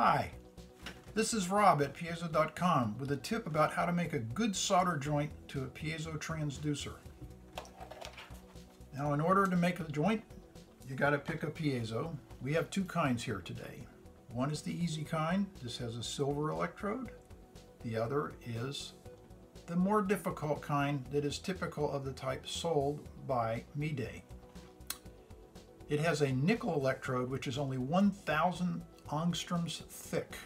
Hi, this is Rob at piezo.com with a tip about how to make a good solder joint to a piezo transducer. Now in order to make a joint, you got to pick a piezo. We have two kinds here today. One is the easy kind. This has a silver electrode. The other is the more difficult kind that is typical of the type sold by Mide. It has a nickel electrode which is only 1,000 angstroms thick,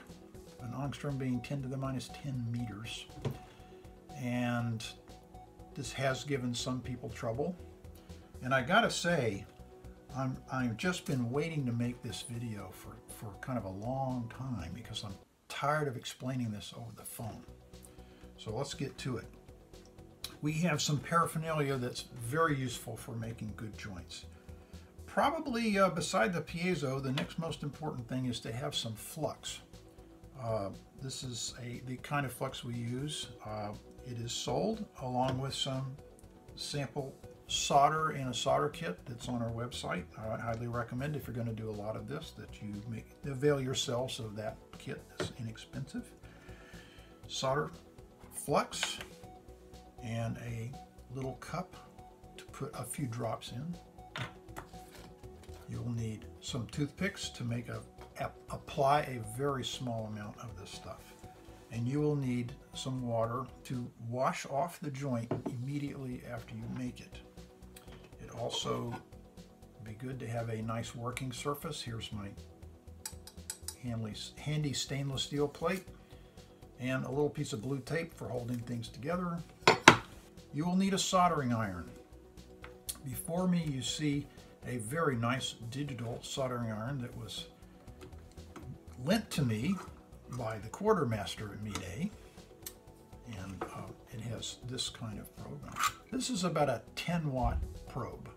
an angstrom being 10 to the minus 10 meters. And this has given some people trouble. And I gotta say, I'm, I've just been waiting to make this video for, for kind of a long time because I'm tired of explaining this over the phone. So let's get to it. We have some paraphernalia that's very useful for making good joints. Probably uh, beside the piezo, the next most important thing is to have some flux. Uh, this is a the kind of flux we use. Uh, it is sold along with some sample solder in a solder kit that's on our website. I highly recommend if you're going to do a lot of this that you make, avail yourselves of that kit It's inexpensive. Solder flux and a little cup to put a few drops in. You'll need some toothpicks to make a apply a very small amount of this stuff. And you will need some water to wash off the joint immediately after you make it It also be good to have a nice working surface. Here's my handy stainless steel plate and a little piece of blue tape for holding things together. You will need a soldering iron. Before me you see a very nice digital soldering iron that was lent to me by the quartermaster at Mide and uh, it has this kind of program. This is about a 10 watt probe.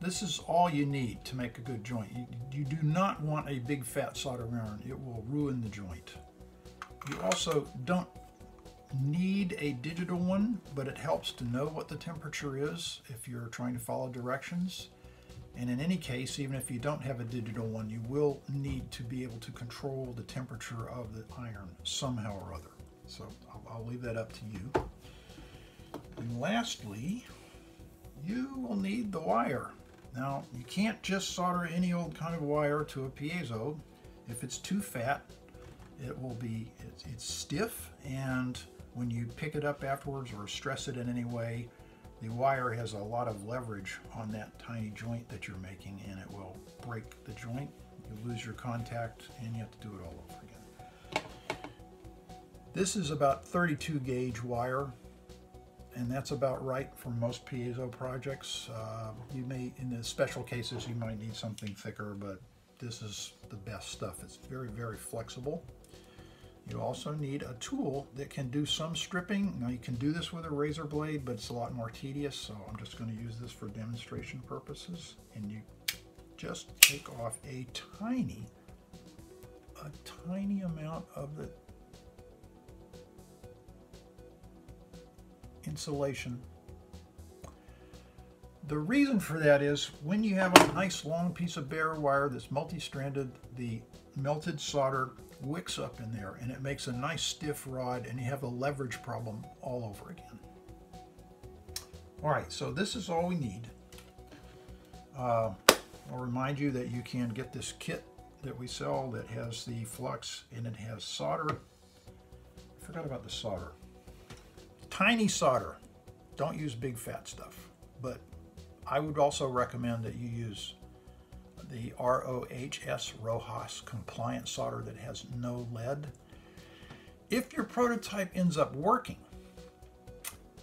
This is all you need to make a good joint. You, you do not want a big fat soldering iron. It will ruin the joint. You also don't need a digital one, but it helps to know what the temperature is if you're trying to follow directions. And in any case, even if you don't have a digital one, you will need to be able to control the temperature of the iron somehow or other. So I'll, I'll leave that up to you. And lastly, you will need the wire. Now, you can't just solder any old kind of wire to a piezo. If it's too fat, it will be, it's, it's stiff, and when you pick it up afterwards or stress it in any way, the wire has a lot of leverage on that tiny joint that you're making, and it will break the joint. You lose your contact, and you have to do it all over again. This is about 32 gauge wire and that's about right for most piezo projects. Uh, you may, in the special cases, you might need something thicker, but this is the best stuff. It's very, very flexible. You also need a tool that can do some stripping. Now you can do this with a razor blade, but it's a lot more tedious, so I'm just going to use this for demonstration purposes. And you just take off a tiny, a tiny amount of the insulation. The reason for that is when you have a nice long piece of bare wire that's multi-stranded, the melted solder wicks up in there and it makes a nice stiff rod and you have a leverage problem all over again. All right, so this is all we need. Uh, I'll remind you that you can get this kit that we sell that has the flux and it has solder. I forgot about the solder tiny solder. Don't use big fat stuff. But I would also recommend that you use the ROHS RoHS compliant solder that has no lead. If your prototype ends up working,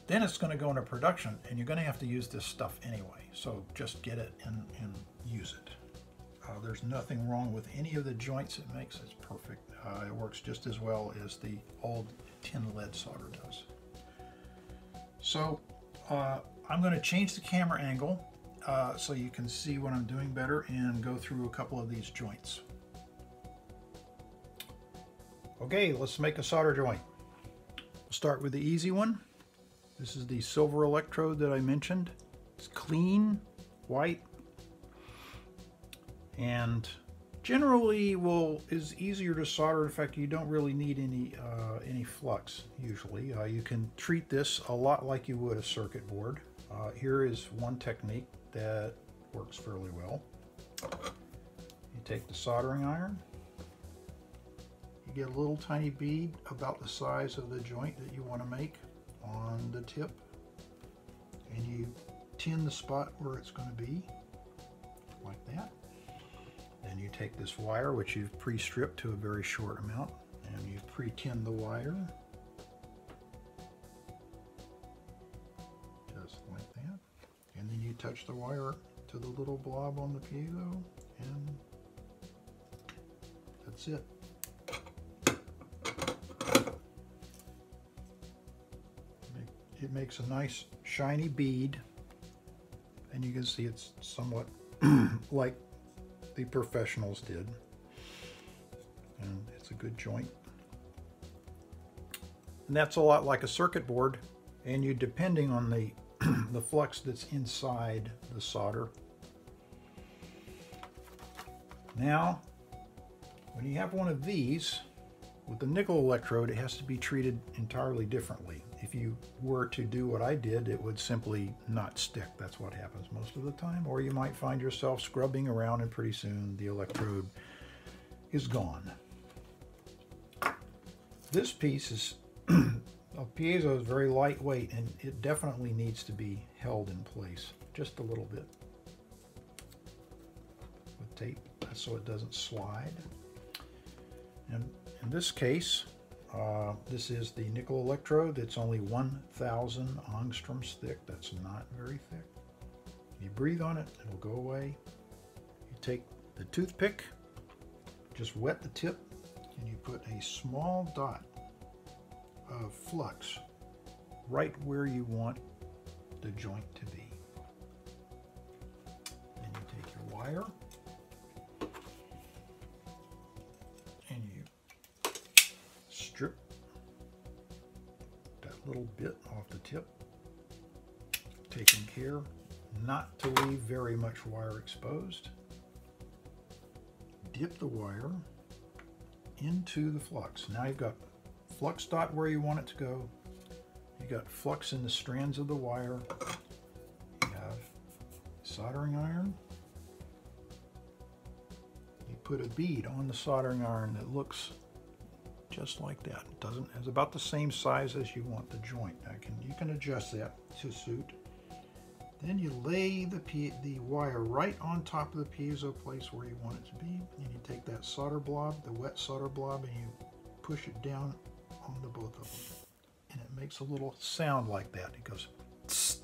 then it's going to go into production and you're going to have to use this stuff anyway. So just get it and, and use it. Uh, there's nothing wrong with any of the joints it makes. It's perfect. Uh, it works just as well as the old tin lead solder does. So uh, I'm going to change the camera angle uh, so you can see what I'm doing better and go through a couple of these joints. Okay, let's make a solder joint. We'll start with the easy one. This is the silver electrode that I mentioned. It's clean, white, and generally will is easier to solder. In fact, you don't really need any uh, any flux usually. Uh, you can treat this a lot like you would a circuit board. Uh, here is one technique that works fairly well. You take the soldering iron, you get a little tiny bead about the size of the joint that you want to make on the tip, and you tin the spot where it's going to be, like that. Then you take this wire, which you've pre-stripped to a very short amount, and you pre-tin the wire. Touch the wire to the little blob on the piezo, and that's it. It makes a nice shiny bead, and you can see it's somewhat like the professionals did. And it's a good joint. And that's a lot like a circuit board, and you depending on the the flux that's inside the solder. Now, when you have one of these, with the nickel electrode, it has to be treated entirely differently. If you were to do what I did, it would simply not stick. That's what happens most of the time. Or you might find yourself scrubbing around and pretty soon the electrode is gone. This piece is of piezo is very lightweight and it definitely needs to be held in place just a little bit with tape so it doesn't slide. And in this case, uh, this is the nickel electrode. It's only 1,000 angstroms thick. That's not very thick. You breathe on it, it'll go away. You take the toothpick, just wet the tip, and you put a small dot of flux right where you want the joint to be. Then you take your wire and you strip that little bit off the tip, taking care not to leave very much wire exposed. Dip the wire into the flux. Now you've got flux dot where you want it to go. You got flux in the strands of the wire. You have soldering iron. You put a bead on the soldering iron that looks just like that. It doesn't it's about the same size as you want the joint. I can you can adjust that to suit. Then you lay the the wire right on top of the piezo place where you want it to be, and you take that solder blob, the wet solder blob, and you push it down on the both of them, and it makes a little sound like that. It goes. Tss.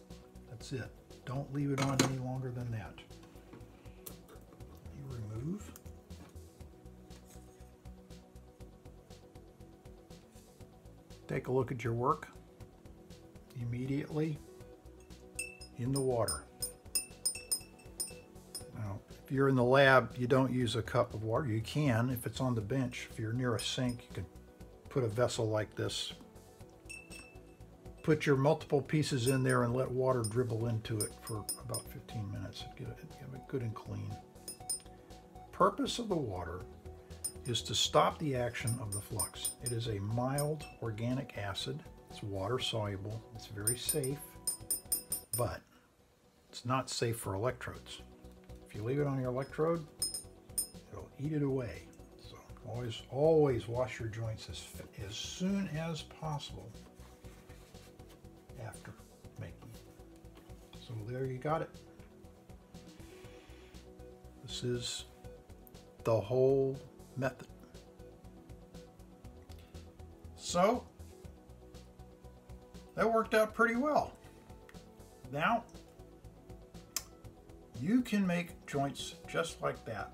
That's it. Don't leave it on any longer than that. You remove. take a look at your work immediately in the water. Now, if you're in the lab, you don't use a cup of water. You can if it's on the bench. If you're near a sink, you can put a vessel like this. Put your multiple pieces in there and let water dribble into it for about 15 minutes. Get it, get it good and clean. Purpose of the water is to stop the action of the flux. It is a mild organic acid. It's water soluble. It's very safe, but it's not safe for electrodes. If you leave it on your electrode, it'll eat it away. Always, always wash your joints as, as soon as possible after making. So there you got it. This is the whole method. So, that worked out pretty well. Now, you can make joints just like that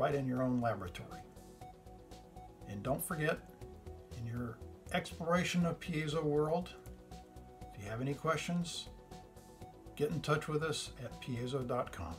right in your own laboratory. And don't forget, in your exploration of Piezo World, if you have any questions, get in touch with us at piezo.com.